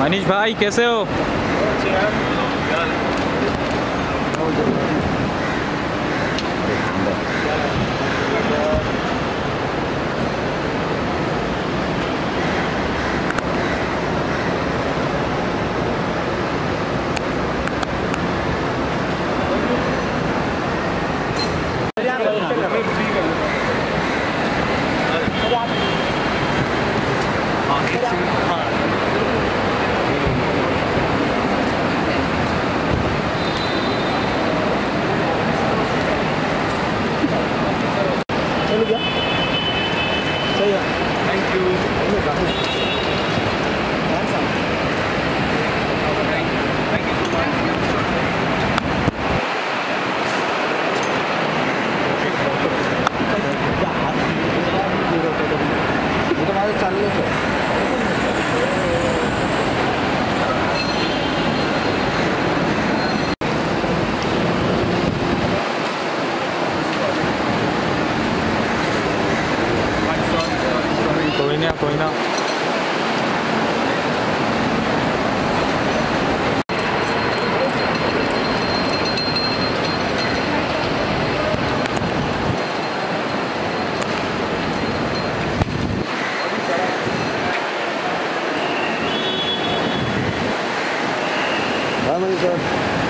मनीष भाई कैसे हो? चल गया सही है थैंक यू 遠いな。ラムリーさん